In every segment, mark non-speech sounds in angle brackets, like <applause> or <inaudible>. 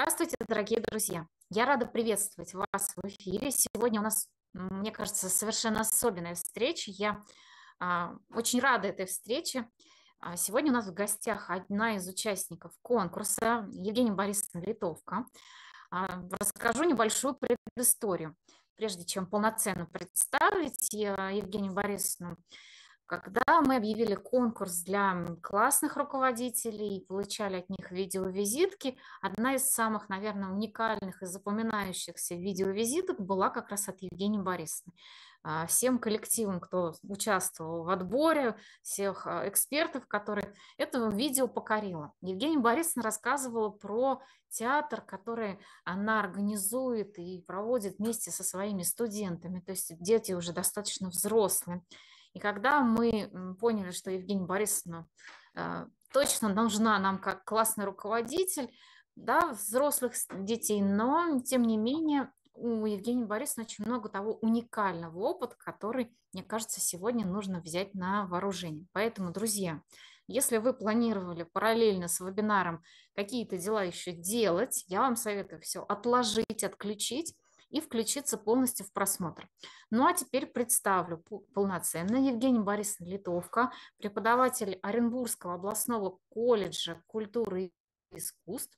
Здравствуйте, дорогие друзья! Я рада приветствовать вас в эфире. Сегодня у нас, мне кажется, совершенно особенная встреча. Я а, очень рада этой встрече. А, сегодня у нас в гостях одна из участников конкурса, Евгения Борисовна Литовка. А, расскажу небольшую предысторию. Прежде чем полноценно представить э, Евгению Борисовну, когда мы объявили конкурс для классных руководителей и получали от них видеовизитки, одна из самых, наверное, уникальных и запоминающихся видеовизиток была как раз от Евгении Борисовны. А, всем коллективам, кто участвовал в отборе, всех а, экспертов, которые этого видео покорило. Евгения Борисовна рассказывала про театр, который она организует и проводит вместе со своими студентами. То есть дети уже достаточно взрослые. И когда мы поняли, что Евгения Борисовна э, точно нужна нам как классный руководитель, да, взрослых детей, но тем не менее у Евгении Борисовны очень много того уникального опыта, который, мне кажется, сегодня нужно взять на вооружение. Поэтому, друзья, если вы планировали параллельно с вебинаром какие-то дела еще делать, я вам советую все отложить, отключить и включиться полностью в просмотр. Ну а теперь представлю полноценно Евгения Борисовна Литовка, преподаватель Оренбургского областного колледжа культуры и искусств.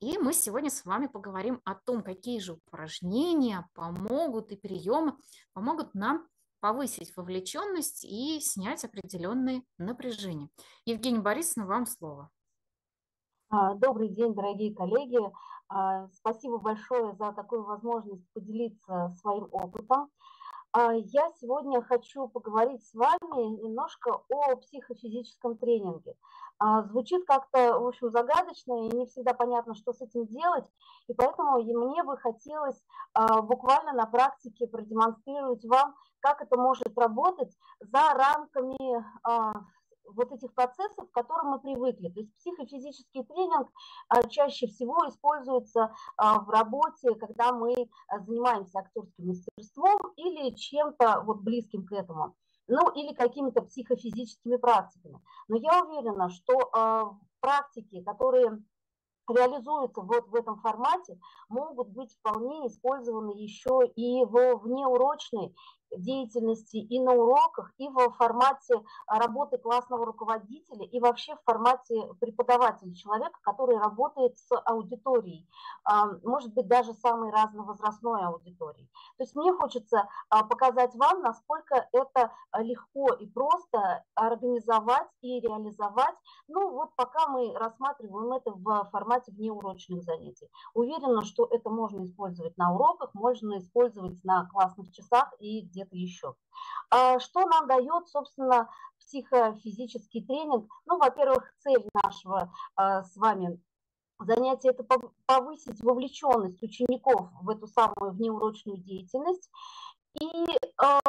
И мы сегодня с вами поговорим о том, какие же упражнения помогут и приемы помогут нам повысить вовлеченность и снять определенные напряжения. Евгения Борисовна, вам слово. А, добрый день, дорогие коллеги. А, спасибо большое за такую возможность поделиться своим опытом. А, я сегодня хочу поговорить с вами немножко о психофизическом тренинге. Звучит как-то, в общем, загадочно, и не всегда понятно, что с этим делать, и поэтому мне бы хотелось буквально на практике продемонстрировать вам, как это может работать за рамками вот этих процессов, к которым мы привыкли. То есть психофизический тренинг а, чаще всего используется а, в работе, когда мы а, занимаемся актерским мастерством или чем-то вот близким к этому ну или какими-то психофизическими практиками. Но я уверена, что практики, которые реализуются вот в этом формате, могут быть вполне использованы еще и в внеурочной деятельности и на уроках, и в формате работы классного руководителя, и вообще в формате преподавателя, человека, который работает с аудиторией, а, может быть, даже самой разновозрастной аудиторией. То есть мне хочется а, показать вам, насколько это легко и просто организовать и реализовать, ну вот пока мы рассматриваем это в формате внеурочных занятий. Уверена, что это можно использовать на уроках, можно использовать на классных часах и где где-то еще. А что нам дает, собственно, психофизический тренинг? Ну, во-первых, цель нашего а, с вами занятия – это повысить вовлеченность учеников в эту самую внеурочную деятельность и а,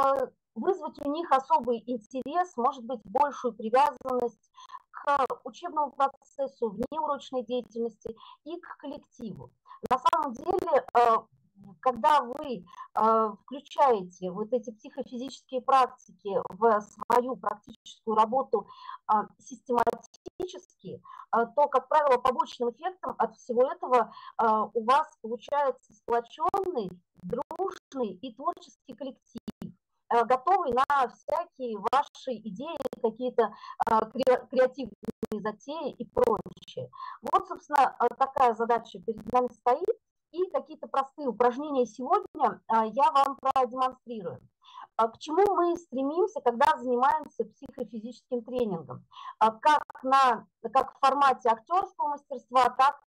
вызвать у них особый интерес, может быть, большую привязанность к учебному процессу, внеурочной деятельности и к коллективу. На самом деле когда вы э, включаете вот эти психофизические практики в свою практическую работу э, систематически, э, то, как правило, побочным эффектом от всего этого э, у вас получается сплоченный, дружный и творческий коллектив готовый на всякие ваши идеи, какие-то креативные затеи и прочее. Вот, собственно, такая задача перед нами стоит. И какие-то простые упражнения сегодня а, я вам продемонстрирую. А, к чему мы стремимся, когда занимаемся психофизическим тренингом? А, как, на, как в формате актерского мастерства, так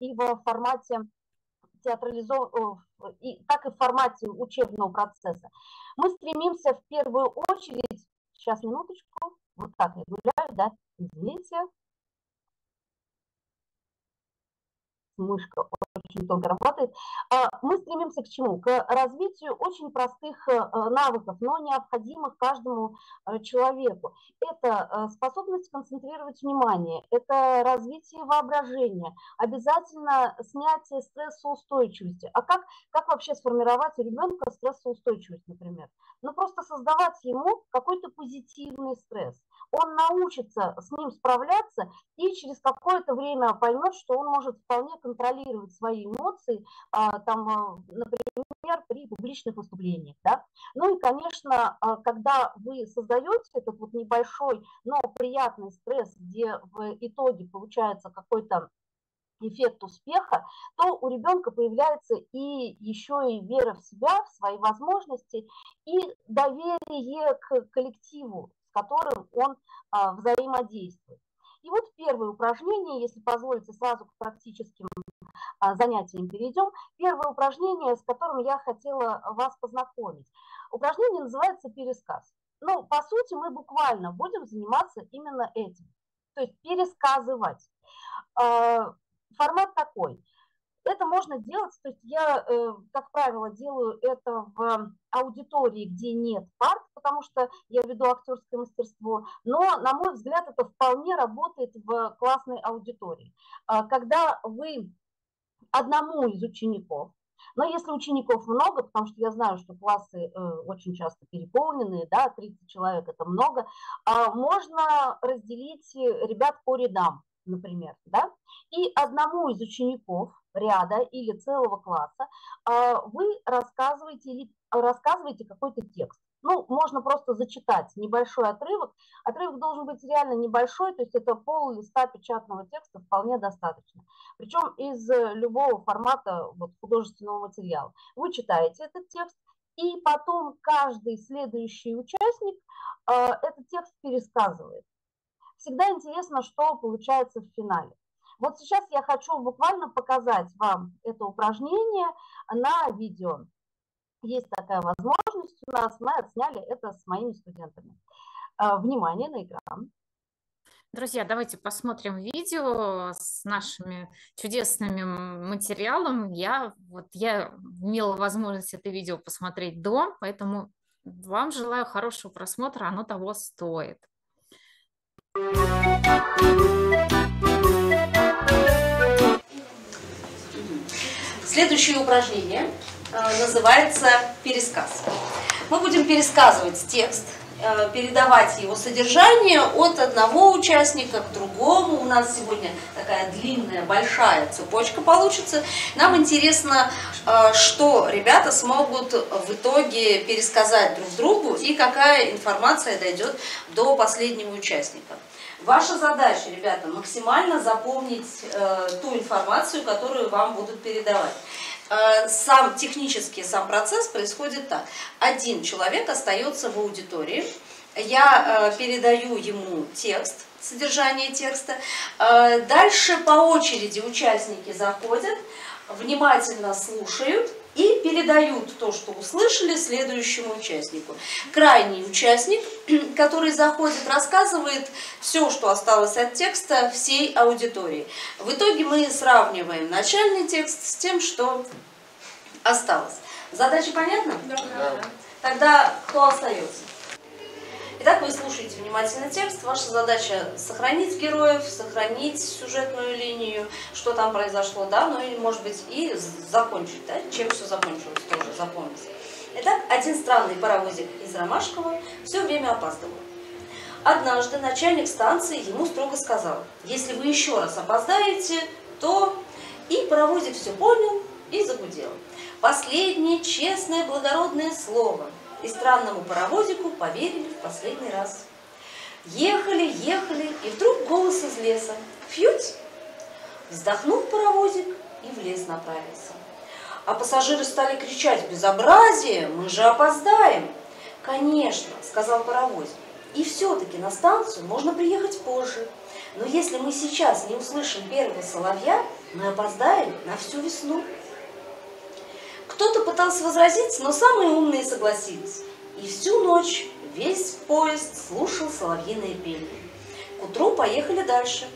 и в формате театрализов... и, так и в формате учебного процесса. Мы стремимся в первую очередь, сейчас минуточку, вот так я гуляю, да, извините, мышка очень тонко работает. А, мы стремимся к чему? К развитию очень простых э, навыков, но необходимых каждому э, человеку. Это э, способность концентрировать внимание, это развитие воображения, обязательно снятие стрессоустойчивости. А как, как вообще сформировать у ребенка стрессоустойчивость, например? Ну, просто создавать ему какой-то позитивный стресс он научится с ним справляться и через какое-то время поймет, что он может вполне контролировать свои эмоции, а, там, а, например, при публичных выступлениях. Да? Ну и, конечно, а, когда вы создаете этот вот небольшой, но приятный стресс, где в итоге получается какой-то эффект успеха, то у ребенка появляется и еще и вера в себя, в свои возможности, и доверие к коллективу, с которым он а, взаимодействует. И вот первое упражнение, если позволите, сразу к практическим занятиям перейдем. Первое упражнение, с которым я хотела вас познакомить. Упражнение называется пересказ. Ну, по сути, мы буквально будем заниматься именно этим. То есть пересказывать. А, формат такой. Это можно делать, то есть я, э, как правило, делаю это в аудитории, где нет парт, потому что я веду актерское мастерство, но, на мой взгляд, это вполне работает в классной аудитории. А когда вы одному из учеников, но если учеников много, потому что я знаю, что классы э, очень часто переполненные, да, 30 человек это много, а можно разделить ребят по рядам например, да, и одному из учеников ряда или целого класса а, вы рассказываете или рассказываете какой-то текст. Ну, можно просто зачитать небольшой отрывок. Отрывок должен быть реально небольшой, то есть это пол листа печатного текста вполне достаточно. Причем из любого формата вот, художественного материала. Вы читаете этот текст, и потом каждый следующий участник э, этот текст пересказывает всегда интересно, что получается в финале. Вот сейчас я хочу буквально показать вам это упражнение на видео. Есть такая возможность у нас, мы отсняли это с моими студентами. А, внимание на экран. Друзья, давайте посмотрим видео с нашими чудесными материалом. Я, вот, я имела возможность это видео посмотреть до, поэтому вам желаю хорошего просмотра, оно того стоит. Следующее упражнение называется пересказ. Мы будем пересказывать текст, э, передавать его содержание от одного участника к другому. У нас сегодня такая длинная, большая цепочка получится. Нам интересно, э, что ребята смогут в итоге пересказать друг другу и какая информация дойдет до последнего участника. Ваша задача, ребята, максимально запомнить э, ту информацию, которую вам будут передавать. Э, сам технически сам процесс происходит так. Один человек остается в аудитории, я э, передаю ему текст, содержание текста. Э, дальше по очереди участники заходят, внимательно слушают и передают то, что услышали следующему участнику. Крайний участник, <clears throat> который заходит, рассказывает все, что осталось от текста всей аудитории. В итоге мы сравниваем начальный текст с тем, что осталось. Задача понятна? Да. Тогда кто остается? Итак, вы слушаете внимательно текст. Ваша задача сохранить героев, сохранить сюжетную линию, что там произошло, да, ну или, может быть, и закончить, да, чем все закончилось, тоже запомнить. Итак, один странный паровозик из Ромашкова все время опаздывал. Однажды начальник станции ему строго сказал, если вы еще раз опоздаете, то... И паровозик все понял и загудел. Последнее честное благородное слово – и странному паровозику поверили в последний раз. Ехали, ехали, и вдруг голос из леса. Фьють! Вздохнул паровозик и в лес направился. А пассажиры стали кричать, безобразие, мы же опоздаем. Конечно, сказал паровозик. И все-таки на станцию можно приехать позже. Но если мы сейчас не услышим первого соловья, мы опоздаем на всю весну. Кто-то пытался возразить, но самые умные согласились. И всю ночь весь поезд слушал соловьиные пение. К утру поехали дальше.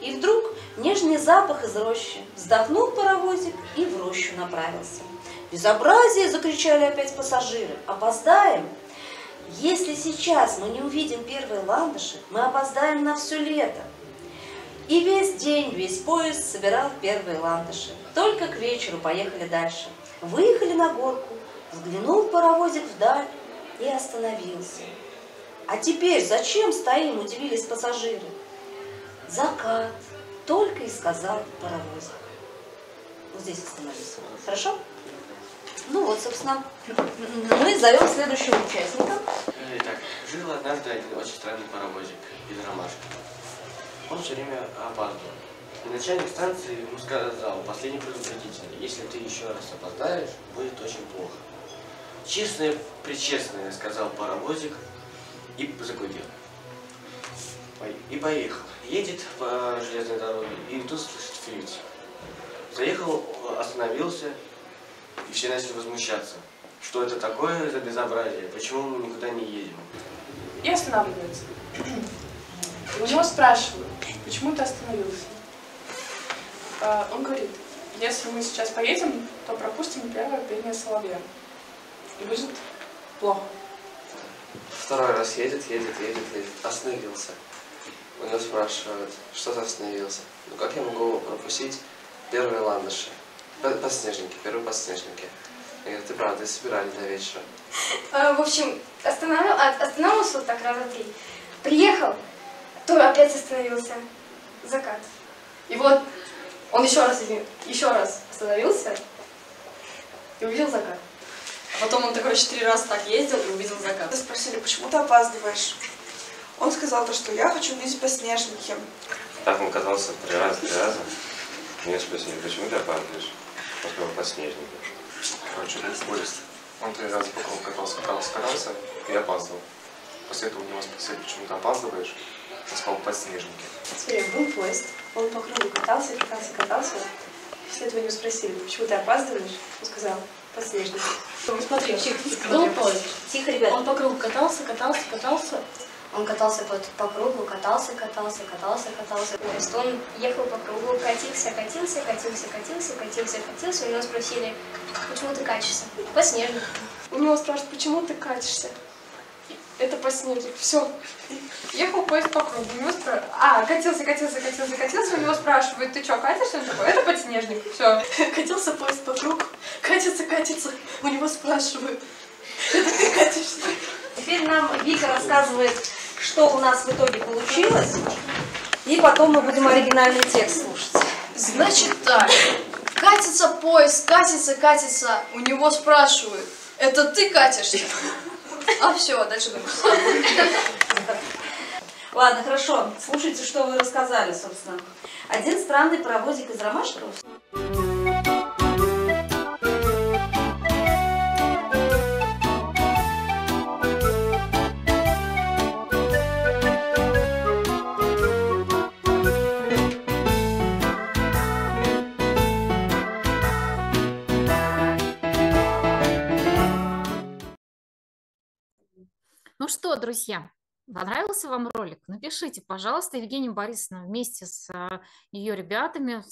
И вдруг Нежный запах из рощи. Вздохнул паровозик и в рощу направился. «Безобразие!» – закричали опять пассажиры. «Опоздаем!» Если сейчас мы не увидим первые ландыши, мы опоздаем на все лето. И весь день, весь поезд собирал первые ландыши. Только к вечеру поехали дальше. Выехали на горку, взглянул паровозик вдаль и остановился. А теперь зачем стоим, удивились пассажиры. Закат, только и сказал паровозик. Вот здесь остановился. Хорошо? Ну вот, собственно, мы зовем следующего участника. Итак, жил однажды один очень странный паровозик из ромашки. Он все время опаздывал. И начальник станции ему сказал, последний предупредительный, если ты еще раз опоздаешь, будет очень плохо. Честное, причестное, сказал паровозик и загудел. И поехал. Едет по железной дороге, и тут слышит флюте. Заехал, остановился, и все начали возмущаться. Что это такое за безобразие? Почему мы никуда не едем? И останавливается. У него спрашивают, почему ты остановился? А, он говорит, если мы сейчас поедем, то пропустим первое пение соловья. И будет плохо. Второй раз едет, едет, едет, едет. Остановился. У него спрашивают, что ты остановился? Ну как я могу пропустить первые ландыши? Подснежники, первые подснежники. Я говорю, ты правда, собирали до вечера. А, в общем, останавливал, остановился вот так раза три. Приехал, то опять остановился. Закат. И вот он еще раз, еще раз остановился и увидел закат. А потом он, короче, три раза так ездил и увидел закат. Спросили, почему ты опаздываешь? Он сказал то, что я хочу видеть подснежники. Так он катался три раза, три раза. Меня спросили, почему ты опаздываешь? Он сказал, подснежники. Короче, был поезд. Он три раза по кругу катался, катался, катался и опаздывал. После этого у него спросили, почему ты опаздываешь? Он сказал, подснежники. Смотри, был поезд, он по кругу катался, катался, катался. После этого него спросили, почему ты опаздываешь? Он сказал, подснежники. Ну, смотри, поезд. Тихо, ребят. Он по кругу катался, катался, катался. Он катался по, по кругу, катался, катался, катался, катался. Поезд. Он ехал по кругу, катился, катился, катился, катился, катился, катился. У него спросили, почему ты катишься? По снежнику. У него спрашивают, почему ты катишься? Это по снежнику. Все. Ехал поезд по кругу. У него спра... А, катился, катился, катился, катился. У него спрашивают, ты что, катишься? Он такой, это подснежник. Все. Катился поезд по кругу, катится, катится. У него спрашивают, это ты катишься? Теперь нам Вика рассказывает, что у нас в итоге получилось. И потом мы будем оригинальный текст слушать. Значит так. Катится поезд, катится, катится. У него спрашивают, это ты катишься? А все, дальше Ладно, хорошо. Слушайте, что вы рассказали, собственно. Один странный паровозик из Ромашкова. Друзья, понравился вам ролик? Напишите, пожалуйста, Евгения Борисовна вместе с а, ее ребятами,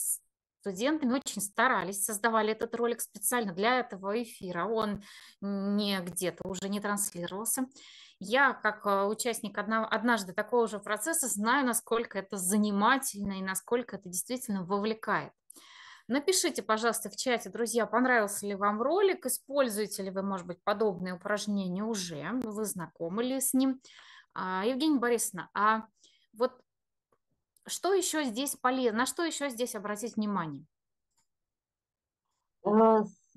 студентами очень старались, создавали этот ролик специально для этого эфира. Он не где-то уже не транслировался. Я, как а, участник однажды такого же процесса, знаю, насколько это занимательно и насколько это действительно вовлекает. Напишите, пожалуйста, в чате, друзья, понравился ли вам ролик, используете ли вы, может быть, подобные упражнения уже, вы знакомы ли с ним. А, Евгения Борисовна, а вот что еще здесь полезно, на что еще здесь обратить внимание?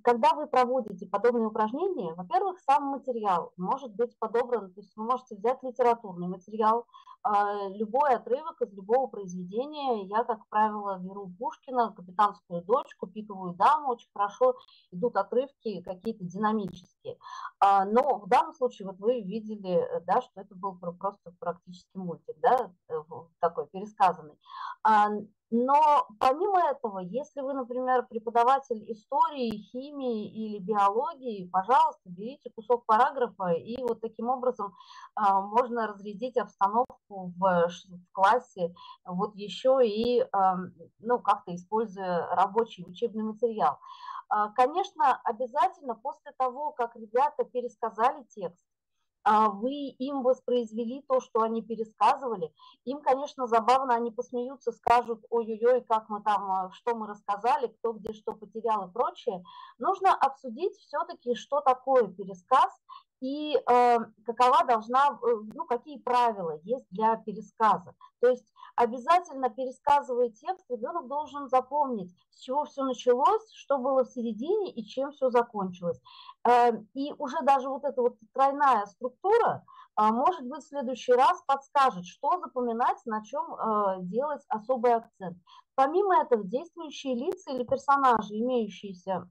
Когда вы проводите подобные упражнения, во-первых, сам материал может быть подобран, то есть вы можете взять литературный материал, а, любой отрывок из любого произведения. Я, как правило, беру Пушкина, «Капитанскую дочку», «Пиковую даму», очень хорошо идут отрывки какие-то динамические. А, но в данном случае вот вы видели, да, что это был просто практически мультик, да, э, такой пересказанный. Но помимо этого, если вы, например, преподаватель истории, химии или биологии, пожалуйста, берите кусок параграфа, и вот таким образом а, можно разрядить обстановку в, в классе, вот еще и, а, ну, как-то используя рабочий учебный материал. А, конечно, обязательно после того, как ребята пересказали текст, вы им воспроизвели то, что они пересказывали. Им, конечно, забавно, они посмеются, скажут, ой-ой-ой, как мы там, а, что мы рассказали, кто где что потерял и прочее. Нужно обсудить все-таки, что такое пересказ и э, какова должна, э, ну, какие правила есть для пересказа. То есть обязательно пересказывая текст, ребенок должен запомнить, с чего все началось, что было в середине и чем все закончилось. Э, и уже даже вот эта вот тройная структура, э, может быть, в следующий раз подскажет, что запоминать, на чем э, делать особый акцент. Помимо этого, действующие лица или персонажи, имеющиеся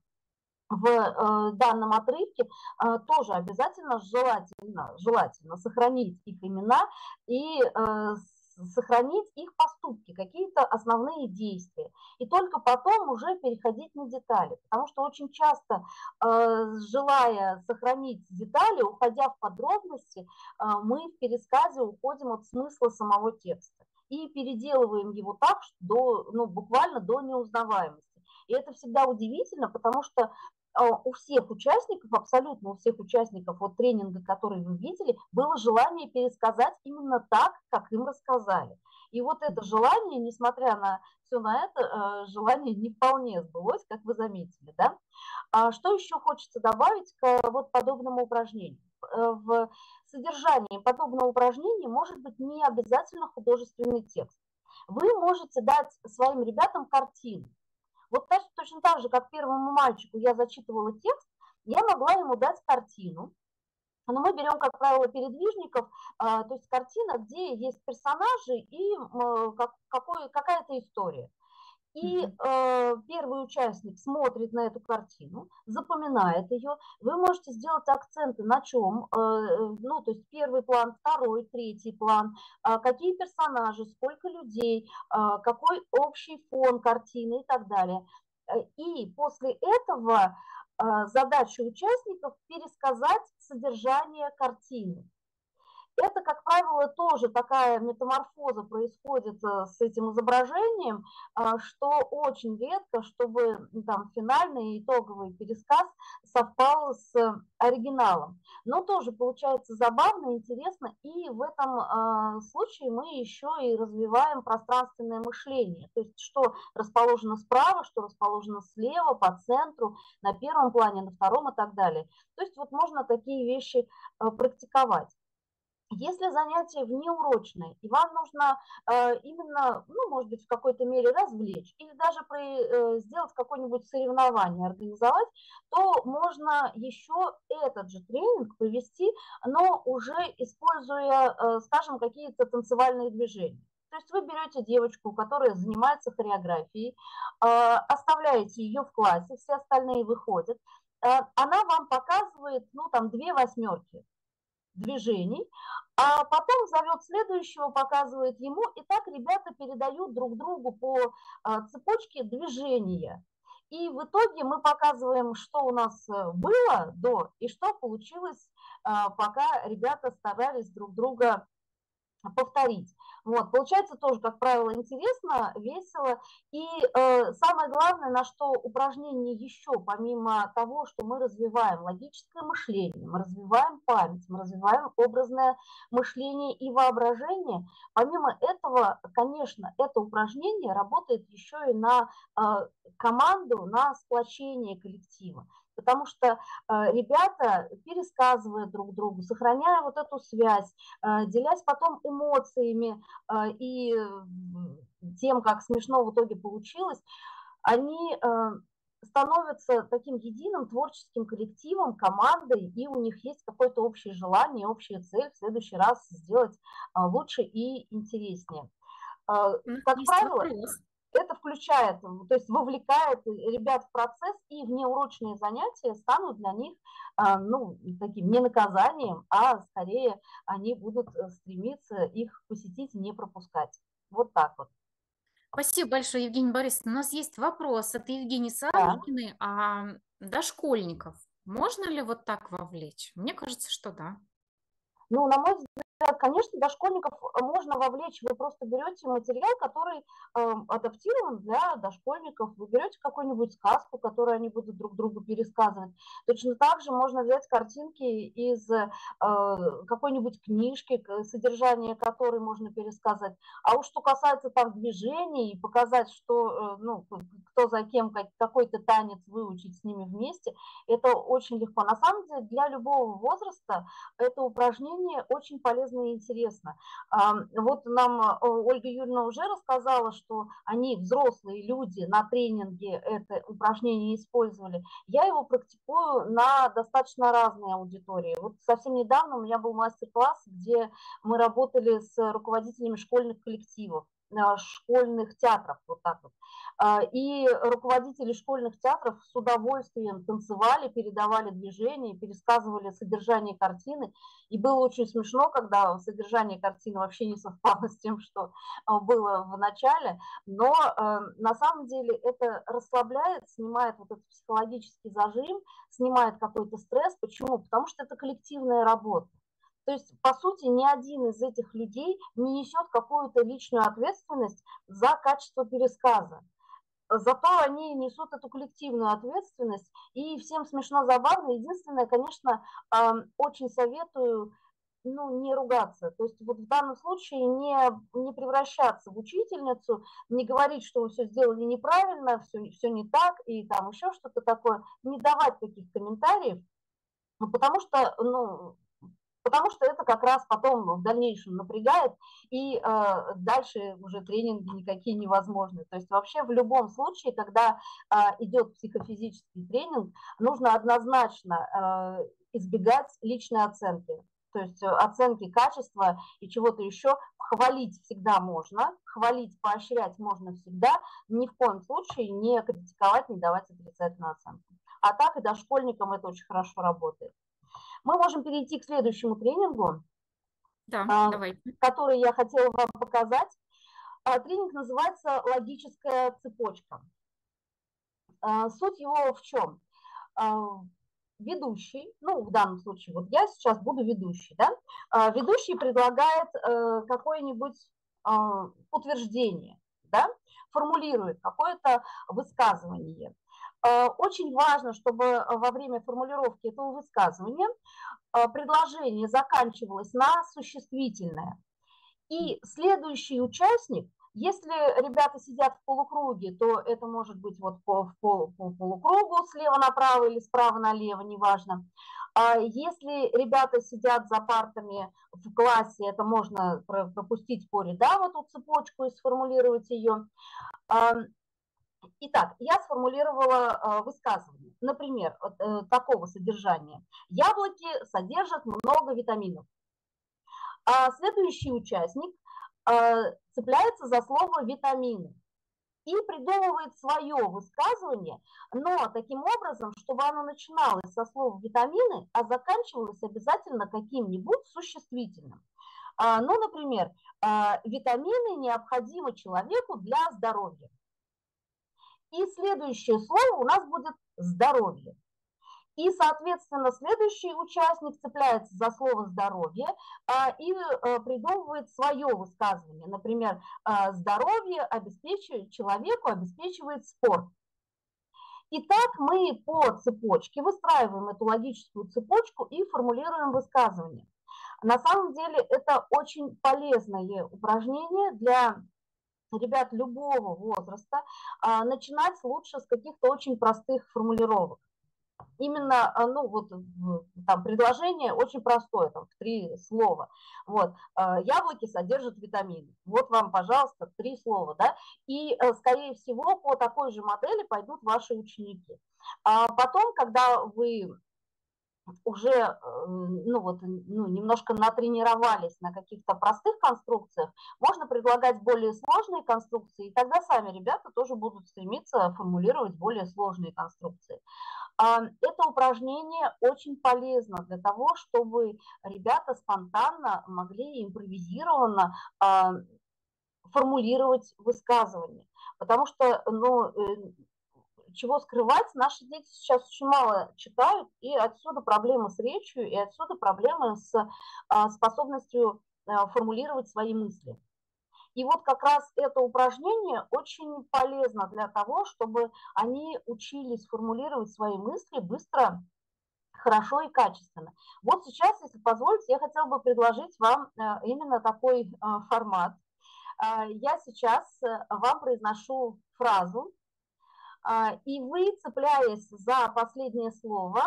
в э, данном отрывке э, тоже обязательно желательно, желательно сохранить их имена и э, сохранить их поступки, какие-то основные действия. И только потом уже переходить на детали. Потому что очень часто, желая сохранить детали, уходя в подробности, мы в пересказе уходим от смысла самого текста и переделываем его так, что до, ну, буквально до неузнаваемости. И это всегда удивительно, потому что у всех участников, абсолютно у всех участников вот тренинга, который вы видели, было желание пересказать именно так, как им рассказали. И вот это желание, несмотря на все на это, э, желание не вполне сбылось, как вы заметили. Да? А что еще хочется добавить к вот подобному упражнению? Э, в содержании подобного упражнения может быть не обязательно художественный текст. Вы можете дать своим ребятам картину. Вот точно так же, как первому мальчику я зачитывала текст, я могла ему дать картину. Но мы берем, как правило, передвижников, а, то есть картина, где есть персонажи и какая-то история. И э, первый участник смотрит на эту картину, запоминает ее. Вы можете сделать акценты на чем, э, ну, то есть первый план, второй, третий план, э, какие персонажи, сколько людей, э, какой общий фон картины и так далее. И после этого э, задача участников пересказать содержание картины. Это, как правило, тоже такая метаморфоза происходит э, с этим изображением, а, что очень редко, чтобы там финальный итоговый пересказ совпал с оригиналом. Но тоже получается забавно, интересно, и в этом а, случае мы еще и развиваем пространственное мышление, то есть что расположено справа, что расположено слева, по центру, на первом плане, на втором и так далее. То есть вот можно такие вещи э, практиковать. Если занятие внеурочное, и вам нужно э, именно, ну, может быть, в какой-то мере развлечь или даже при, э, сделать какое-нибудь соревнование, организовать, то можно еще этот же тренинг провести, но уже используя, э, скажем, какие-то танцевальные движения. То есть вы берете девочку, которая занимается хореографией, э, оставляете ее в классе, все остальные выходят, э, она вам показывает, ну, там, две восьмерки, движений, а потом зовет следующего, показывает ему, и так ребята передают друг другу по а, цепочке движения. И в итоге мы показываем, что у нас э, было до и что получилось, а, пока ребята старались друг друга повторить. Вот, получается тоже, как правило, интересно, весело. И э, самое главное, на что упражнение еще, помимо того, что мы развиваем логическое мышление, мы развиваем память, мы развиваем образное мышление и воображение, помимо этого, конечно, это упражнение работает еще и на э, команду, на сплочение коллектива потому что э, ребята, пересказывая друг другу, сохраняя вот эту связь, э, делясь потом эмоциями э, и тем, как смешно в итоге получилось, они становятся таким единым творческим коллективом, командой, и у них есть какое-то общее желание, общая цель в следующий раз сделать лучше и интереснее. Как правило, это включает, то есть вовлекает ребят в процесс, и внеурочные занятия станут для них а, ну, таким не наказанием, а скорее они будут э, стремиться их посетить и не пропускать. Вот так вот. Спасибо большое, Евгения Борисовна. У нас есть вопрос от Евгении Савушкиной. А дошкольников можно ли вот так вовлечь? Мне кажется, что да. Ну, на мой взгляд, конечно, дошкольников можно вовлечь. Вы просто берете материал, который э, адаптирован для дошкольников. Вы берете какую-нибудь сказку, которую они будут друг другу пересказывать. Точно так же можно взять картинки из э, какой-нибудь книжки, содержание которой можно пересказать. А уж что касается там движений и показать, что, э, ну, кто за кем, какой-то танец выучить с ними вместе, это очень легко. На самом деле, для любого возраста это упражнение очень полезно и интересно. Вот нам э, Ольга Юрьевна уже рассказала, что они, взрослые люди, на тренинге это упражнение использовали. Я его практикую на достаточно разные аудитории. Вот совсем недавно у меня был мастер-класс, где мы работали с руководителями школьных коллективов. Э, школьных театров, вот так вот. А, и руководители школьных театров с удовольствием танцевали, передавали движения, пересказывали содержание картины. И было очень смешно, когда содержание картины вообще не совпало с тем, что а, было в начале. Но на самом деле это расслабляет, снимает вот этот психологический зажим, снимает какой-то стресс. Почему? Потому что это коллективная работа. То есть, по сути, ни один из этих людей не несет какую-то личную ответственность за качество пересказа. Зато они несут эту коллективную ответственность, и всем смешно, забавно. Единственное, конечно, очень советую ну, не ругаться. То есть вот в данном случае не, не превращаться в учительницу, не говорить, что вы все сделали неправильно, все, все не так, и там еще что-то такое. Не давать таких комментариев, потому что ну, потому что это как раз потом в дальнейшем напрягает, и э, дальше уже тренинги никакие невозможны. То есть вообще в любом случае, когда э, идет психофизический тренинг, нужно однозначно э, избегать личной оценки. То есть оценки качества и чего-то еще хвалить всегда можно, хвалить, поощрять можно всегда, ни в коем случае не критиковать, не давать отрицательную оценку. А так и дошкольникам это очень хорошо работает. Мы можем перейти к следующему тренингу, да, а, давай. который я хотела вам показать. А, тренинг называется «Логическая цепочка». А, суть его в чем? Ведущий, ну, в данном случае, вот я сейчас буду ведущий, да, ведущий предлагает э, какое-нибудь утверждение, да, формулирует какое-то высказывание – очень важно, чтобы э, во время формулировки этого высказывания э, предложение заканчивалось на существительное. И следующий участник, если ребята сидят в полукруге, то это может быть вот по, по, по полукругу слева направо или справа налево, неважно. А если ребята сидят за партами в классе, это можно пропустить по рядам эту цепочку и сформулировать ее. Итак, я сформулировала э, высказывание, например, э, такого содержания. Яблоки содержат много витаминов. А следующий участник э, цепляется за слово «витамины» и придумывает свое высказывание, но таким образом, чтобы оно начиналось со слова «витамины», а заканчивалось обязательно каким-нибудь существительным. А, ну, например, витамины необходимы человеку для здоровья. И следующее слово у нас будет здоровье. И, соответственно, следующий участник цепляется за слово «здоровье» а, и а, придумывает свое высказывание. Например, а, «здоровье обеспечивает человеку, обеспечивает спорт». Итак, мы по цепочке выстраиваем эту логическую цепочку и формулируем высказывание. На самом деле это очень полезное упражнение для ребят любого возраста а, начинать лучше с каких-то очень простых формулировок. Именно, а, ну вот там предложение очень простое, там три слова. Вот, а, яблоки содержат витамины. Вот вам, пожалуйста, три слова, да. И, э, скорее всего, по такой же модели пойдут ваши ученики. А потом, когда вы уже э, ну вот, ну, немножко натренировались на каких-то простых конструкциях, можно предлагать более сложные конструкции, и тогда сами ребята тоже будут стремиться формулировать более сложные конструкции. Это упражнение очень полезно для того, чтобы ребята спонтанно могли импровизированно формулировать высказывания. Потому что, ну, чего скрывать, наши дети сейчас очень мало читают, и отсюда проблемы с речью, и отсюда проблемы с способностью формулировать свои мысли. И вот как раз это упражнение очень полезно для того, чтобы они учились формулировать свои мысли быстро, хорошо и качественно. Вот сейчас, если позволите, я хотела бы предложить вам э, именно такой э, формат. Э, я сейчас вам произношу фразу, и вы, цепляясь за последнее слово,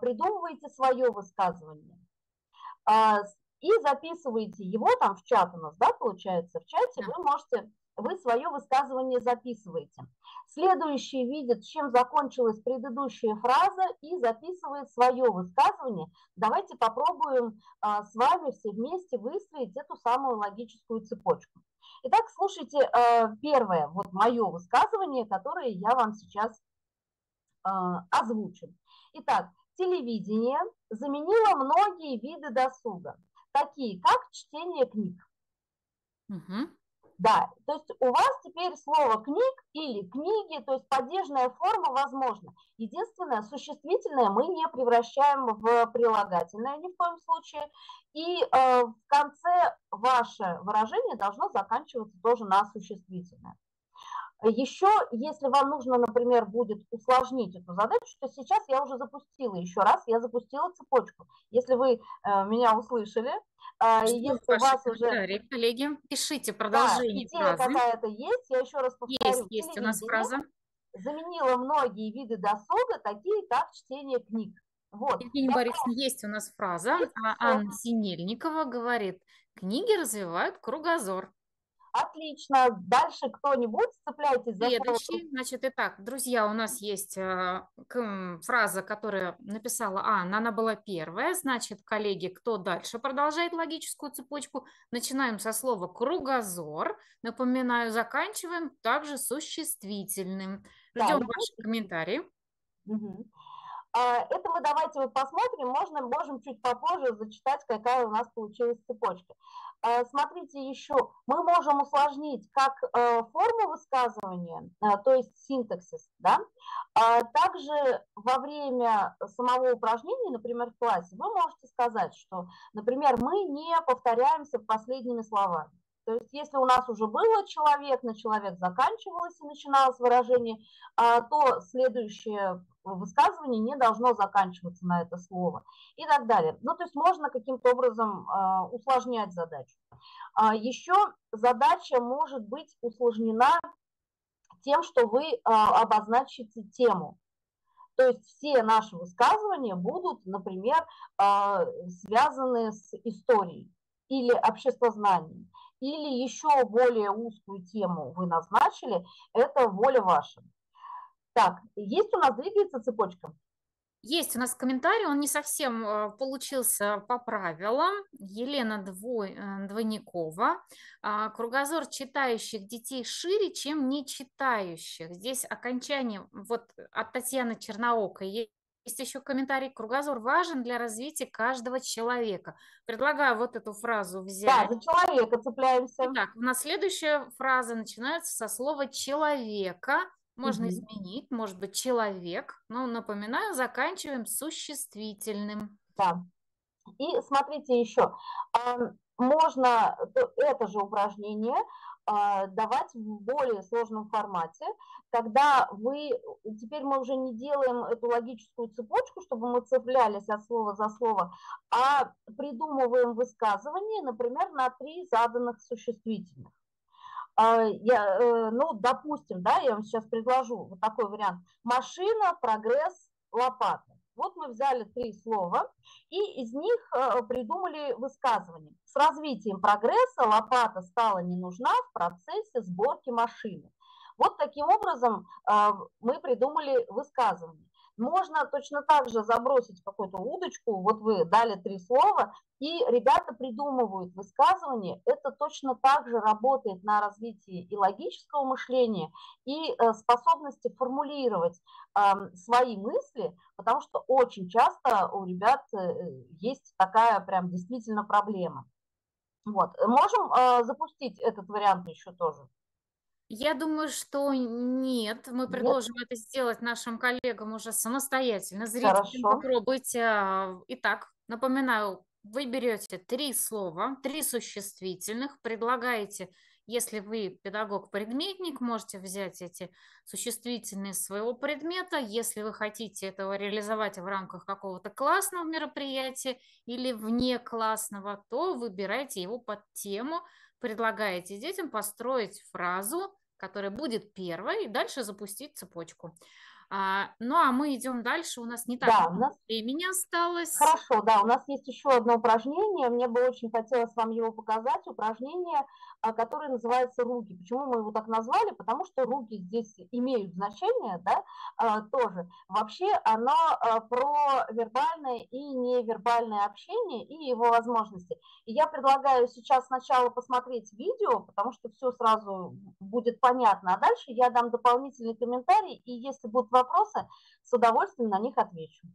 придумываете свое высказывание и записываете его там в чат у нас, да, получается, в чате вы можете, вы свое высказывание записываете. Следующий видит, чем закончилась предыдущая фраза и записывает свое высказывание. Давайте попробуем а, с вами все вместе выстроить эту самую логическую цепочку. Итак, слушайте а, первое, вот мое высказывание, которое я вам сейчас а, озвучу. Итак, телевидение заменило многие виды досуга такие как чтение книг. Угу. Да, то есть у вас теперь слово книг или книги, то есть падежная форма возможна. Единственное, существительное мы не превращаем в прилагательное ни в коем случае. И э, в конце ваше выражение должно заканчиваться тоже на существительное. Еще, если вам нужно, например, будет усложнить эту задачу, то сейчас я уже запустила еще раз, я запустила цепочку. Если вы э, меня услышали, э, если у вас уже... Коллеги, пишите продолжение да, идея какая-то есть, я еще раз повторю. Есть, есть у нас фраза. Заменила многие виды досуга, такие как чтение книг. Вот. Евгения я Борисовна, есть у нас фраза. Есть а Анна Синельникова говорит, книги развивают кругозор. Отлично. Дальше кто-нибудь цепляйтесь за Следующий. Значит, итак, друзья, у нас есть э, фраза, которую написала Анна. Она была первая. Значит, коллеги, кто дальше продолжает логическую цепочку? Начинаем со слова «кругозор». Напоминаю, заканчиваем также существительным. Ждем да, ваши комментарии. Угу. Это мы давайте вот посмотрим, можно, можем чуть попозже зачитать, какая у нас получилась цепочка. А, смотрите еще, мы можем усложнить как э, форму высказывания, э, то есть синтаксис, да, а также во время самого упражнения, например, в классе, вы можете сказать, что, например, мы не повторяемся последними словами. То есть если у нас уже было человек, на человек заканчивалось и начиналось выражение, а, то следующее высказывание не должно заканчиваться на это слово и так далее. Ну, то есть можно каким-то образом а, усложнять задачу. А, Еще задача может быть усложнена тем, что вы обозначите тему. То есть все наши высказывания будут, например, связаны с историей или обществознанием или еще более узкую тему вы назначили, это воля ваша. Так, есть у нас двигается цепочка? Есть у нас комментарий, он не совсем э, получился по правилам. Елена Двой, э, Двойникова. А, Кругозор читающих детей шире, чем не читающих. Здесь окончание вот от Татьяны Черноокой есть еще комментарий. Кругозор важен для развития каждого человека. Предлагаю вот эту фразу взять. Да, за человека цепляемся. Итак, у нас следующая фраза начинается со слова «человека». Можно угу. изменить, может быть, человек. Но, напоминаю, заканчиваем существительным. Да. И смотрите еще. Можно это же упражнение а, давать в более сложном формате, когда вы, теперь мы уже не делаем эту логическую цепочку, чтобы мы цеплялись от слова за слово, а придумываем высказывание, например, на три заданных существительных. А, я, э, ну, допустим, да, я вам сейчас предложу вот такой вариант. Машина, прогресс, лопата. Вот мы взяли три слова и из них э, придумали высказывание. С развитием прогресса лопата стала не нужна в процессе сборки машины. Вот таким образом э, мы придумали высказывание. Можно точно так же забросить какую-то удочку, вот вы дали три слова, и ребята придумывают высказывание. Это точно так же работает на развитии и логического мышления, и э, способности формулировать свои мысли, потому что очень часто у ребят э, есть такая прям действительно проблема. Вот. Можем э, запустить этот вариант еще тоже? Я думаю, что нет. Мы Нет? предложим это сделать нашим коллегам уже самостоятельно. Зрители, Хорошо. попробуйте. А, Итак, напоминаю, вы берете три слова, три существительных, предлагаете, если вы педагог-предметник, можете взять эти существительные своего предмета. Если вы хотите этого реализовать в рамках какого-то классного мероприятия или вне классного, то выбирайте его под тему, предлагаете детям построить фразу, которая будет первой, и дальше запустить цепочку. А, ну а мы идем дальше, у нас не так Да, много нас времени осталось. Хорошо, да, у нас есть еще одно упражнение, мне бы очень хотелось вам его показать, упражнение, а, которое называется руки. Почему мы его так назвали? Потому что руки здесь имеют значение, да, а, тоже. Вообще оно а, про вербальное и невербальное общение и его возможности. И я предлагаю сейчас сначала посмотреть видео, потому что все сразу будет понятно, а дальше я дам дополнительный комментарий, и если будут вопросы, с удовольствием на них отвечу.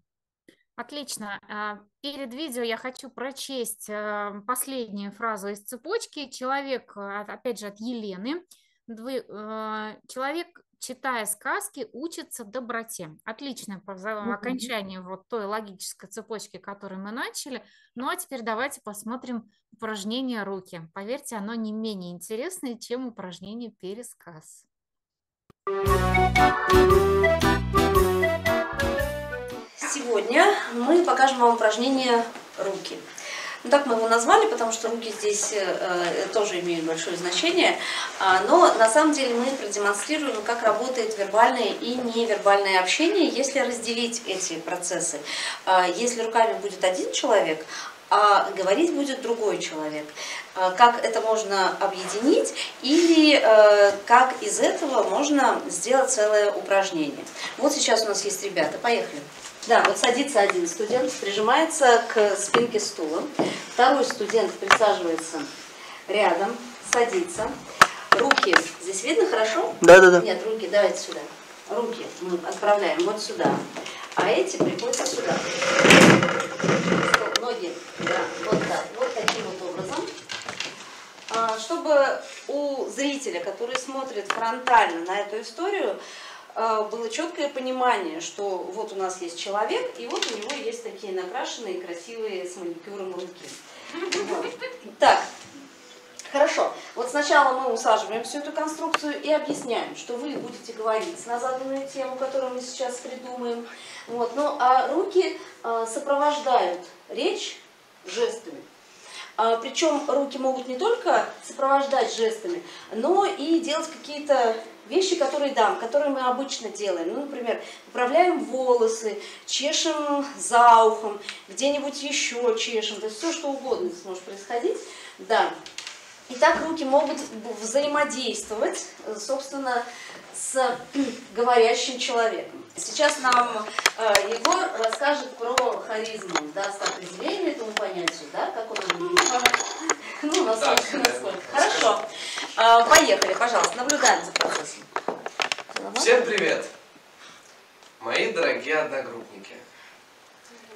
Отлично. А, Перед видео я хочу прочесть э, последнюю фразу из цепочки. Человек, от- опять же, от Елены. Э, Человек, читая сказки, учится доброте. Отличное Мгм. окончание вот той логической цепочки, которую мы начали. Ну а теперь давайте посмотрим упражнение «Руки». Поверьте, оно не менее интересное, чем упражнение «Пересказ». Сегодня мы покажем вам упражнение «Руки». Ну, так мы его назвали, потому что руки здесь э, тоже имеют большое значение, А, но на самом деле мы продемонстрируем, как работает вербальное и невербальное общение, если разделить эти процессы. А, Если руками будет один человек, а говорить будет другой человек. А, Как это можно объединить или э, как из этого можно сделать целое упражнение. Вот сейчас у нас есть ребята, поехали. Да, вот садится один студент, прижимается к спинке стула. Второй студент присаживается рядом, садится. Руки здесь видно хорошо? Да, да, да. Нет, руки давайте сюда. Руки мы отправляем вот сюда. А эти приходят сюда. Ноги, да, вот так, вот таким вот образом. А, Чтобы у зрителя, который смотрит фронтально на эту историю, было четкое понимание, что вот у нас есть человек, и вот у него есть такие накрашенные, красивые, с маникюром руки. Так, Хорошо. Вот сначала мы усаживаем всю эту конструкцию и объясняем, что вы будете говорить на заданную тему, которую мы сейчас придумаем. Вот. Ну, а руки а, сопровождают речь жестами. А, Причем руки могут не только сопровождать жестами, но и делать какие-то вещи, которые, да, которые мы обычно делаем. Ну, например, поправляем волосы, чешем за ухом, где-нибудь еще чешем. То есть все, что угодно может происходить. Да. И так руки могут взаимодействовать, собственно, с <clears throat> говорящим человеком. Сейчас нам э, Егор расскажет про харизму, даст определение этому понятию, да, как он. Ну, насколько, насколько. Хорошо. Э, Поехали, пожалуйста, наблюдаем за процессом. Всем привет! Мои дорогие одногруппники.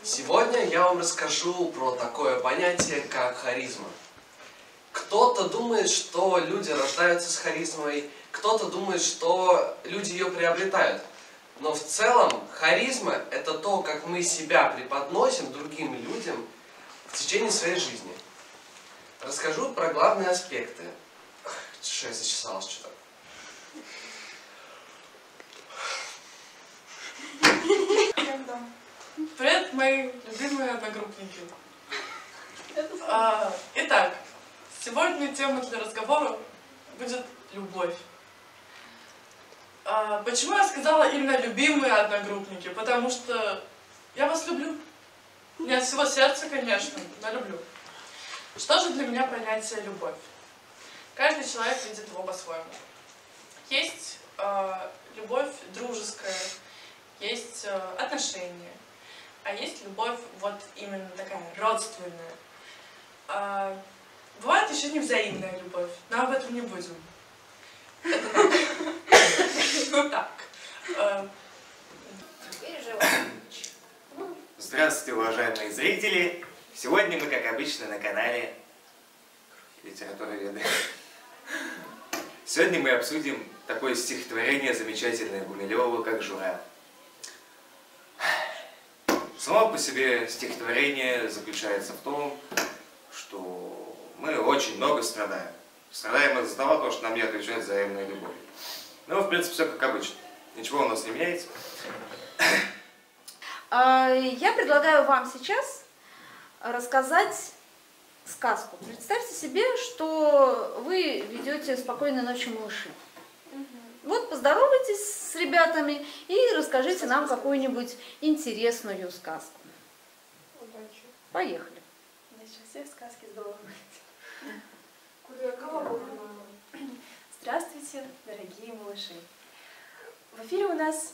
Сегодня я вам расскажу про такое понятие, как харизма. Кто-то думает, что люди рождаются с харизмой, кто-то думает, что люди ее приобретают. Но в целом харизма – это то, как мы себя преподносим другим людям в течение своей жизни. Расскажу про главные аспекты. Что я зачесалась что-то. Привет, мои любимые одногруппники. А, итак, сегодня тема для разговора будет любовь. А, почему я сказала именно любимые одногруппники? Потому что я вас люблю. Не от всего сердца, конечно, но люблю. Что же для меня понятие любовь? Каждый человек видит его по-своему. Есть э, любовь дружеская, есть э, отношения, а есть любовь вот именно такая родственная. А, бывает еще невзаимная любовь, но об этом не будем. Ну так. Здравствуйте, уважаемые зрители! Сегодня мы, как обычно, на канале литературоведы. Сегодня мы обсудим такое стихотворение замечательное Гумилева, как «Жура». Само по себе стихотворение заключается в том, что мы очень много страдаем. Страдаем из-за того, что нам не отвечает взаимная любовь. Ну, в принципе, все как обычно. Ничего у нас не меняется. А, я предлагаю вам сейчас рассказать сказку. Представьте себе, что вы ведете «Спокойной ночи, малыши». Вот поздоровайтесь с ребятами и расскажите нам какую-нибудь интересную сказку. Удачи. Поехали. Я сейчас все сказки с головы. <clears throat> Здравствуйте, дорогие малыши. В эфире у нас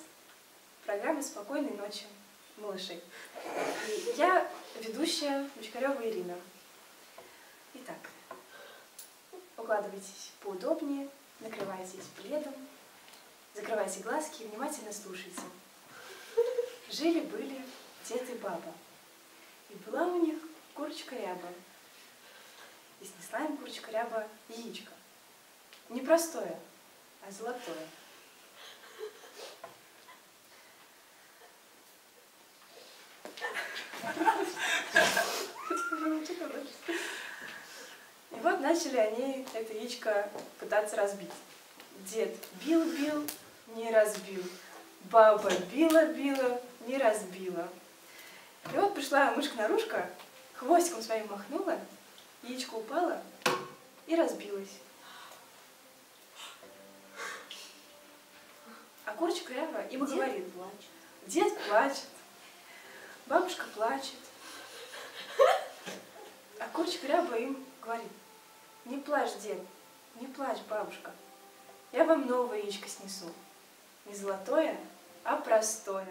программа «Спокойной ночи, малыши». И я ведущая Мучкарева Ирина. Итак, укладывайтесь поудобнее, накрывайтесь пледом, закрывайте глазки и внимательно слушайте. Жили-были дед и баба, и была у них курочка ряба. И снесла им курочка ряба яичко. Не простое, а золотое. И вот начали они это яичко пытаться разбить. Дед бил-бил, не разбил. Баба била-била, не разбила. И вот пришла мышка-нарушка, хвостиком своим махнула, яичко упало и разбилось. А курочка ряба им Дед говорит, дед плачет, бабушка плачет. А курочка ряба им говорит, не плачь, дед, не плачь, бабушка. Я вам новое яичко снесу. Не золотое, а простое.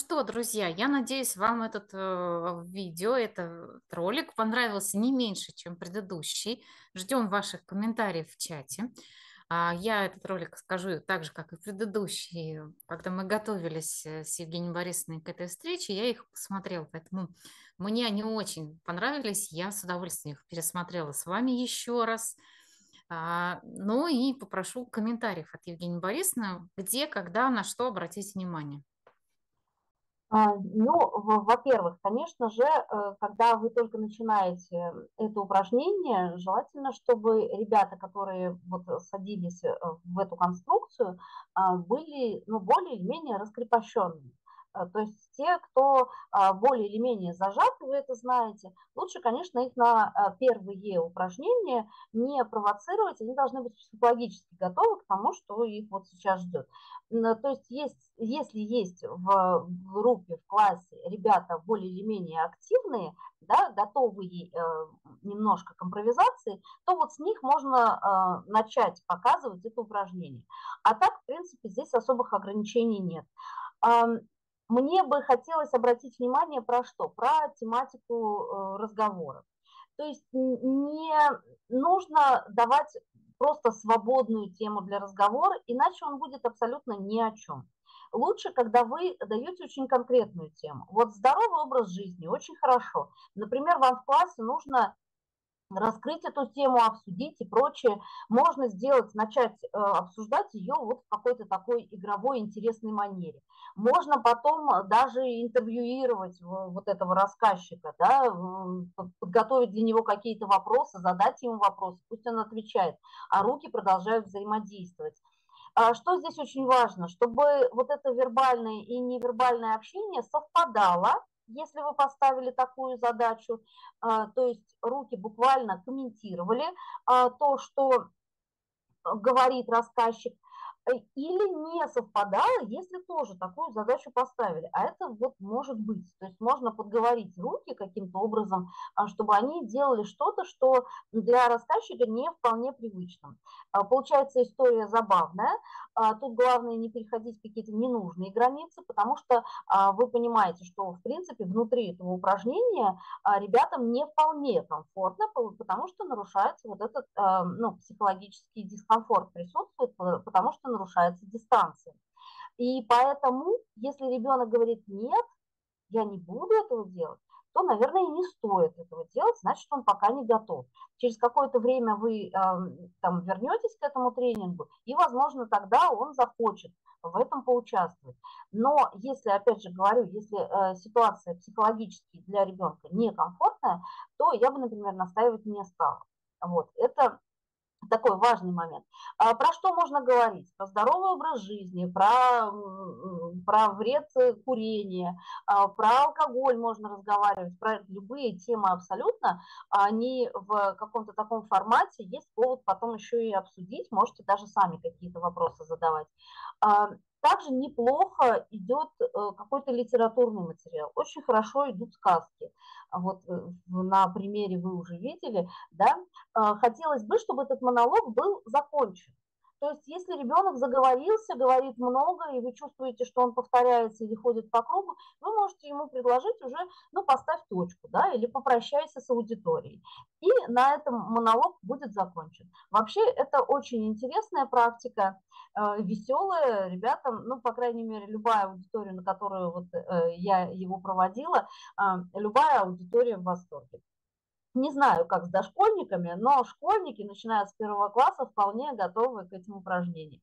Что, друзья, я надеюсь, вам этот э, видео, этот ролик понравился не меньше, чем предыдущий. Ждем ваших комментариев в чате. А, Я этот ролик скажу так же, как и предыдущий. Когда мы готовились э, с Евгенией Борисовной к этой встрече, я их посмотрела, поэтому мне они очень понравились. Я с удовольствием их пересмотрела с вами еще раз. А, Ну и попрошу комментариев от Евгении Борисовны, где, когда, на что обратить внимание. А, Ну, во- во-первых, конечно же, э, когда вы только начинаете это упражнение, желательно, чтобы ребята, которые вот садились э, в эту конструкцию, а, были ну, более или менее раскрепощенными. Э, То есть те, кто а, более или менее зажаты, вы это знаете, лучше, конечно, их на а, первые упражнения не провоцировать, они должны быть психологически готовы к тому, что их вот сейчас ждет. То есть, есть если есть в группе, в классе ребята более или менее активные, да, готовые э, немножко к импровизации, то вот с них можно э, начать показывать это упражнение. А так, в принципе, здесь особых ограничений нет. Мне бы хотелось обратить внимание про что? Про тематику э, разговора. То есть не нужно давать просто свободную тему для разговора, иначе он будет абсолютно ни о чем. Лучше, когда вы даете очень конкретную тему. Вот здоровый образ жизни очень хорошо. Например, вам в классе нужно раскрыть эту тему, обсудить и прочее. Можно сделать, начать э, обсуждать ее вот в какой-то такой игровой интересной манере. Можно потом э, даже интервьюировать в- вот этого рассказчика, да, подготовить для него какие-то вопросы, задать ему вопросы, пусть он отвечает, а руки продолжают взаимодействовать. А Что здесь очень важно, чтобы вот это вербальное и невербальное общение совпадало, если вы поставили такую задачу, а, то есть руки буквально комментировали а, то, что говорит рассказчик, э, или не совпадало, если тоже такую задачу поставили. А это вот может быть. То есть можно подговорить руки каким-то образом, а, чтобы они делали что-то, что для рассказчика не вполне привычно. А, Получается история забавная. А, Тут главное не переходить какие-то ненужные границы, потому что вы понимаете, что в принципе внутри этого упражнения ребятам не вполне комфортно, по- потому что нарушается вот этот ну, психологический дискомфорт присутствует, по- потому что нарушается дистанция. И поэтому, если ребенок говорит «нет, я не буду этого делать», то, наверное, и не стоит этого делать, значит, он пока не готов. Через какое-то время вы э, там вернетесь к этому тренингу, и, возможно, тогда он захочет в этом поучаствовать. Но если, опять же говорю, если э, ситуация психологически для ребенка некомфортная, то я бы, например, настаивать не стала. Вот. Это такой важный момент. А про что можно говорить? Про здоровый образ жизни, про, про вред курения, а, про алкоголь можно разговаривать, про любые темы абсолютно. Они в каком-то таком формате, есть повод потом еще и обсудить, можете даже сами какие-то вопросы задавать. А, также неплохо идет э, какой-то литературный материал, очень хорошо идут сказки. Вот э, на примере вы уже видели, да, а, хотелось бы, чтобы этот монолог был закончен. То есть если ребенок заговорился, говорит много, и вы чувствуете, что он повторяется или ходит по кругу, вы можете ему предложить уже, ну, поставь точку, да, или попрощайся с аудиторией. И на этом монолог будет закончен. Вообще это очень интересная практика, э, веселая. Ребятам, ну, по крайней мере, любая аудитория, на которую вот э, я его проводила, э, любая аудитория в восторге. Не знаю, как с дошкольниками, но школьники, начиная с первого класса, вполне готовы к этим упражнениям.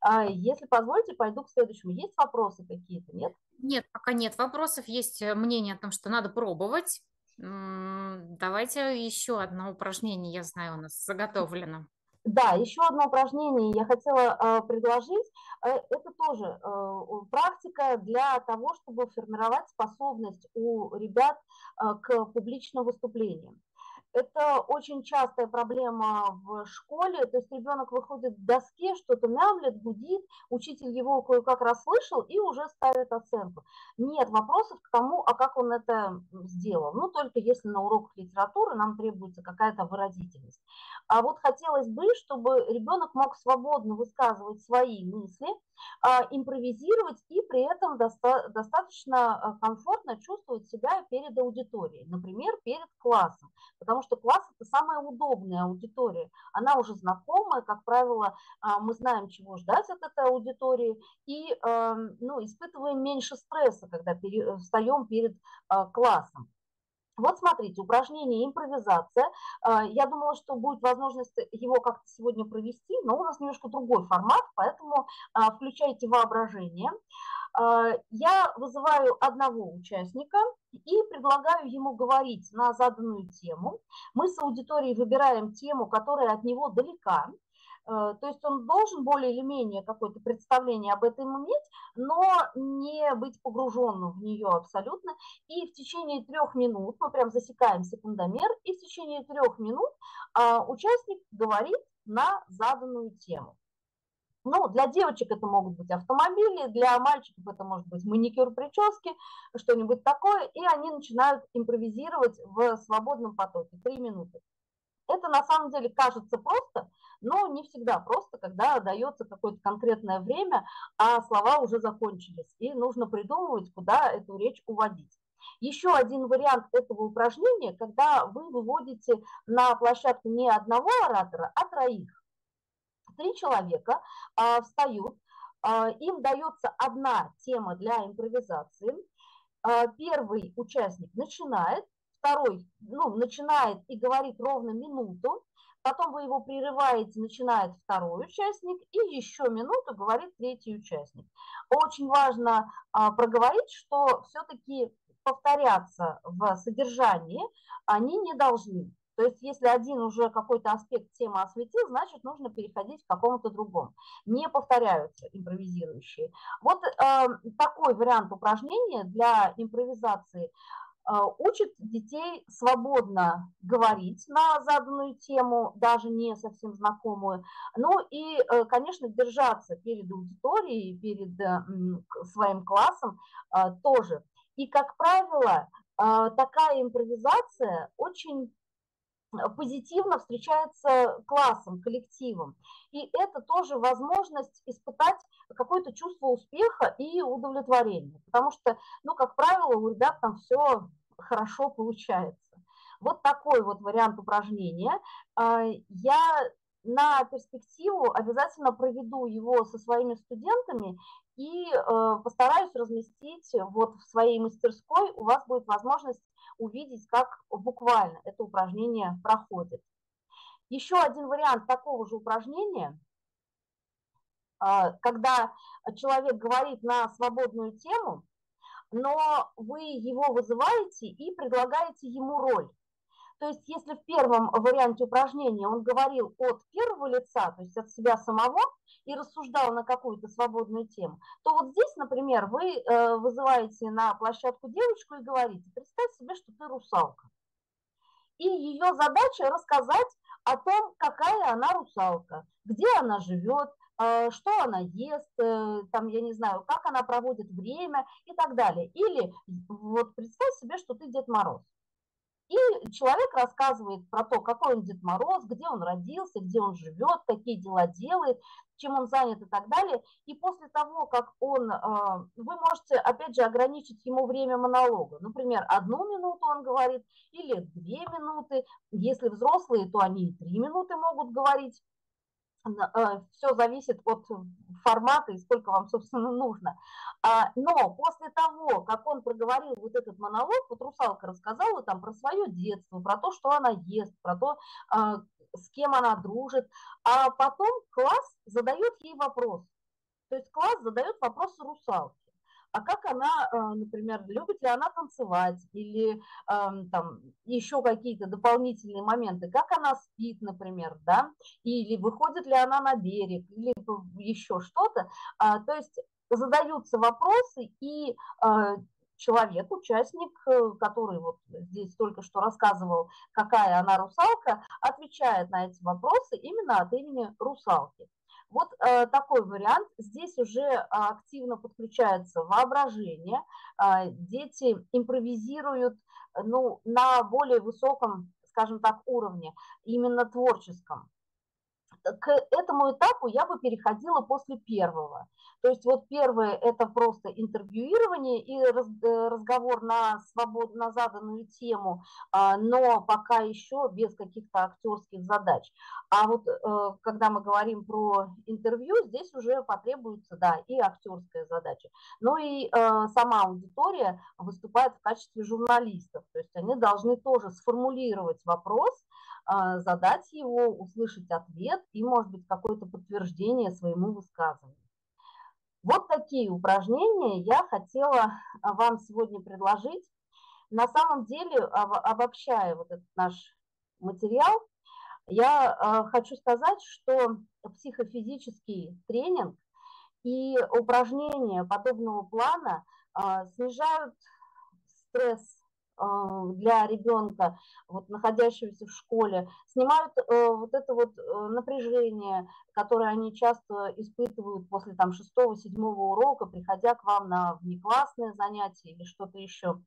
А если позволите, пойду к следующему. Есть вопросы какие-то, нет? Нет, пока нет вопросов. Есть э, мнение о том, что надо пробовать. Давайте еще одно упражнение, я знаю, у нас заготовлено. Да, еще одно упражнение я хотела э, предложить. Это тоже э, практика для того, чтобы формировать способность у ребят э, к публичным выступлениям. Это очень частая проблема в школе, то есть ребенок выходит к доске, что-то мямлет, гудит, учитель его кое-как расслышал и уже ставит оценку. Нет вопросов к тому, а как он это сделал. Ну, только если на уроках литературы нам требуется какая-то выразительность. А вот хотелось бы, чтобы ребенок мог свободно высказывать свои мысли, а, импровизировать и при этом доста достаточно а, комфортно чувствовать себя перед аудиторией, например, перед классом, потому что класс – это самая удобная аудитория, она уже знакомая, как правило, а, мы знаем, чего ждать от этой аудитории и ну, испытываем меньше стресса, когда встаем перед классом. Вот смотрите, упражнение импровизация. А, я думала, что будет возможность его как-то сегодня провести, но у нас немножко другой формат, поэтому а, включайте воображение. А, я вызываю одного участника и предлагаю ему говорить на заданную тему. Мы с аудиторией выбираем тему, которая от него далека. Э, то есть он должен более или менее какое-то представление об этом иметь, но не быть погруженным в нее абсолютно. И в течение трех минут, мы прям засекаем секундомер, и в течение трех минут а, участник говорит на заданную тему. Ну, для девочек это могут быть автомобили, для мальчиков это может быть маникюр, прически, что-нибудь такое, и они начинают импровизировать в свободном потоке. Три минуты. Это на самом деле кажется просто, но не всегда просто, когда дается какое-то конкретное время, а слова уже закончились, и нужно придумывать, куда эту речь уводить. Еще один вариант этого упражнения, когда вы выводите на площадку не одного оратора, а троих. Три человека а, встают, а, им дается одна тема для импровизации. А, первый участник начинает, второй ну, начинает и говорит ровно минуту, потом вы его прерываете, начинает второй участник, и еще минуту говорит третий участник. Очень важно а, проговорить, что все-таки повторяться в содержании они не должны. То есть если один уже какой-то аспект темы осветил, значит нужно переходить к какому-то другому. Не повторяются импровизирующие. Вот э, такой вариант упражнения для импровизации учит детей свободно говорить на заданную тему, даже не совсем знакомую, ну и, э, конечно, держаться перед аудиторией, перед э, своим классом а, тоже. И, как правило, а, такая импровизация очень позитивно встречается классом, коллективом. И это тоже возможность испытать какое-то чувство успеха и удовлетворения. Потому что, ну, как правило, у ребят там все хорошо получается. Вот такой вот вариант упражнения. А, я на перспективу обязательно проведу его со своими студентами и э, постараюсь разместить вот в своей мастерской. У вас будет возможность увидеть, как буквально это упражнение проходит. Еще один вариант такого же упражнения, э, когда человек говорит на свободную тему, но вы его вызываете и предлагаете ему роль. То есть если в первом варианте упражнения он говорил от первого лица, то есть от себя самого, и рассуждал на какую-то свободную тему, то вот здесь, например, вы э, вызываете на площадку девочку и говорите, представь себе, что ты русалка. И ее задача рассказать о том, какая она русалка, где она живет, э, что она ест, э, там, я не знаю, как она проводит время и так далее. Или вот представь себе, что ты Дед Мороз. И человек рассказывает про то, какой он Дед Мороз, где он родился, где он живет, какие дела делает, чем он занят и так далее. И после того, как он, а, вы можете, опять же, ограничить ему время монолога. Например, одну минуту он говорит или две минуты. Если взрослые, то они и три минуты могут говорить. Э, все зависит от формата и сколько вам, собственно, нужно. А, но после того, как он проговорил вот этот монолог, вот русалка рассказала там про свое детство, про то, что она ест, про то, а, с кем она дружит, а потом класс задает ей вопрос. То есть класс задает вопросы русалке а как она, э, например, любит ли она танцевать или там еще какие-то дополнительные моменты, как она спит, например, да, или выходит ли она на берег, или еще что-то. А, то есть задаются вопросы, и а, человек, участник, э, который вот здесь только что рассказывал, какая она русалка, отвечает на эти вопросы именно от имени русалки. Вот э, такой вариант. Здесь уже активно подключается воображение. Э, дети импровизируют ну, на более высоком, скажем так, уровне, именно творческом к этому этапу я бы переходила после первого. То есть вот первое – это просто интервьюирование и э, разговор на, свобод, на заданную тему, а, но пока еще без каких-то актерских задач. А вот э, когда мы говорим про интервью, здесь уже потребуется, да, и актерская задача. Ну и э, сама аудитория выступает в качестве журналистов, то есть они должны тоже сформулировать вопрос, задать его, услышать ответ и, может быть, какое-то подтверждение своему высказыванию. Вот такие упражнения я хотела а, вам сегодня предложить. На самом деле, обобщая вот этот наш материал, я а, хочу сказать, что психофизический тренинг и упражнения подобного плана снижают стресс а, для ребенка, вот, находящегося в школе, снимают э, вот это вот э, напряжение, которое они часто испытывают после там шестого-седьмого урока, приходя к вам на внеклассное занятие или что-то еще.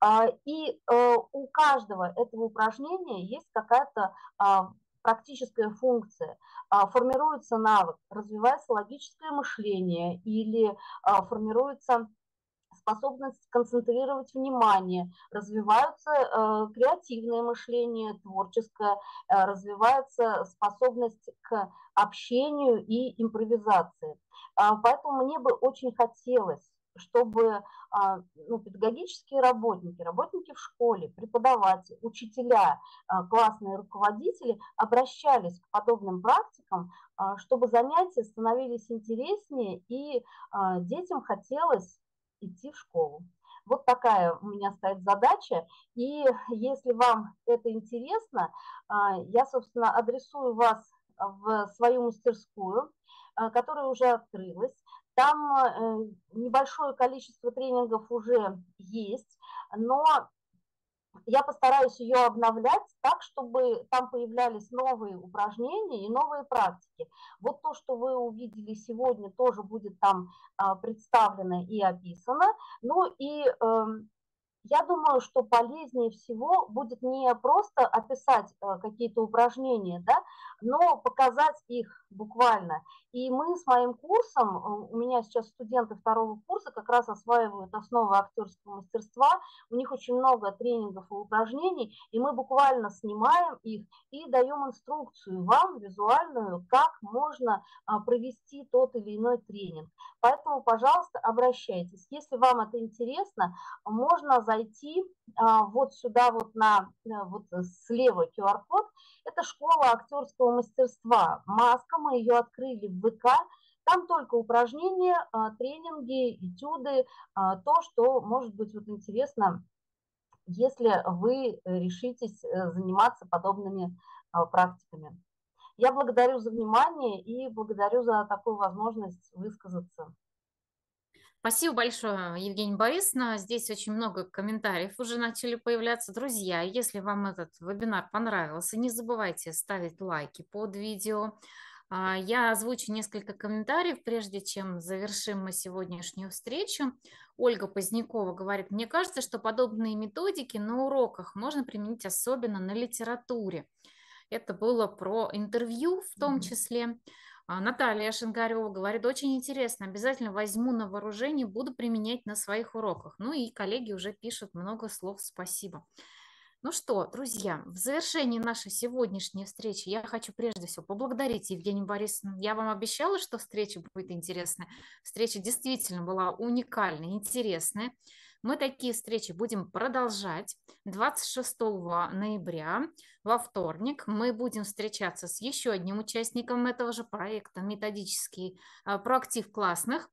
А, и э, у каждого этого упражнения есть какая-то а, практическая функция, формируется навык, развивается логическое мышление или формируется способность концентрировать внимание, развиваются э, креативное мышление, творческое, э, развивается способность к общению и импровизации. А, поэтому мне бы очень хотелось чтобы а, ну, педагогические работники, работники в школе, преподаватели, учителя, а, классные руководители обращались к подобным практикам, чтобы занятия становились интереснее и детям хотелось идти в школу. Вот такая у меня стоит задача. И если вам это интересно, а, я, собственно, адресую вас в свою мастерскую, а, которая уже открылась. Там э, небольшое количество тренингов уже есть, но я постараюсь ее обновлять так, чтобы там появлялись новые упражнения и новые практики. Вот то, что вы увидели сегодня, тоже будет там а, представлено и описано. Ну и эм, я думаю, что полезнее всего будет не просто описать э, какие-то упражнения, да, но показать их буквально. И мы с моим курсом, у меня сейчас студенты второго курса как раз осваивают основы актерского мастерства, у них очень много тренингов и упражнений, и мы буквально снимаем их и даем инструкцию вам визуальную, как можно а, провести тот или иной тренинг. Поэтому, пожалуйста, обращайтесь. Если вам это интересно, можно зайти а, вот сюда вот на э, вот слева QR-код. Это школа актерского мастерства. Маска, мы ее открыли в ВК. Там только упражнения, а, тренинги, этюды, а, то, что может быть вот интересно, если вы решитесь э, заниматься подобными практиками. Я благодарю за внимание и благодарю за такую возможность высказаться. Спасибо большое, Евгения Борисовна. Здесь очень много комментариев уже начали появляться. Друзья, если вам этот вебинар понравился, не забывайте ставить лайки под видео. А, я озвучу несколько комментариев, прежде чем завершим мы сегодняшнюю встречу. Ольга Позднякова говорит, мне кажется, что подобные методики на уроках можно применить особенно на литературе. Это было про интервью в том числе. А, Наталья Шингарева говорит, очень интересно, обязательно возьму на вооружение, буду применять на своих уроках. Ну и коллеги уже пишут много слов спасибо. Ну что, друзья, в завершении нашей сегодняшней встречи я хочу прежде всего поблагодарить Евгению Борисовну. Я вам обещала, что встреча будет интересная. Встреча действительно была уникальная, интересная. Мы такие встречи будем продолжать 26 ноября во вторник. Мы будем встречаться с еще одним участником этого же проекта «Методический а, проактив классных».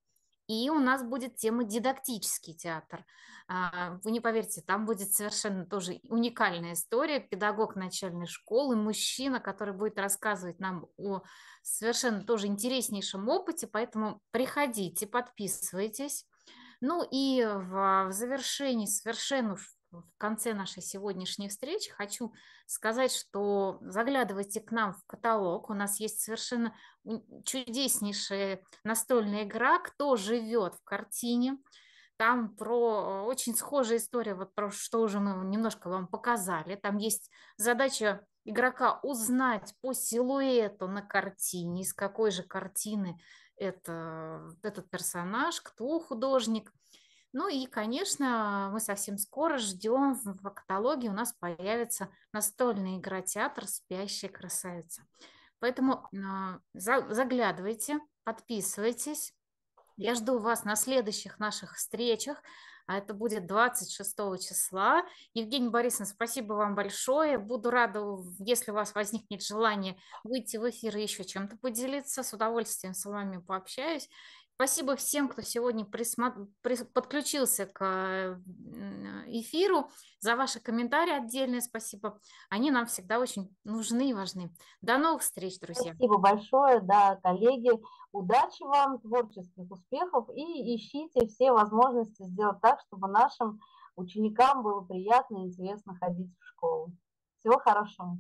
И у нас будет тема «Дидактический театр». А, вы не поверите, там будет совершенно тоже уникальная история. Педагог начальной школы, мужчина, который будет рассказывать нам о совершенно тоже интереснейшем опыте. Поэтому приходите, подписывайтесь. Ну и в, в завершении, совершенно в конце нашей сегодняшней встречи хочу сказать, что заглядывайте к нам в каталог. У нас есть совершенно чудеснейшая настольная игра «Кто живет в картине». Там про очень схожая история, вот про что уже мы немножко вам показали. Там есть задача игрока узнать по силуэту на картине, из какой же картины это, этот персонаж, кто художник. Ну и, конечно, мы совсем скоро ждем в каталоге у нас появится настольная игра театр «Спящая красавица». Поэтому э, заглядывайте, подписывайтесь. Я жду вас на следующих наших встречах а это будет 26 числа. Евгений Борисовна, спасибо вам большое. Буду рада, если у вас возникнет желание выйти в эфир и еще чем-то поделиться. С удовольствием с вами пообщаюсь. Спасибо всем, кто сегодня подключился к эфиру, за ваши комментарии отдельное спасибо. Они нам всегда очень нужны и важны. До новых встреч, друзья. Спасибо большое, да, коллеги. Удачи вам, творческих успехов и ищите все возможности сделать так, чтобы нашим ученикам было приятно и интересно ходить в школу. Всего хорошего.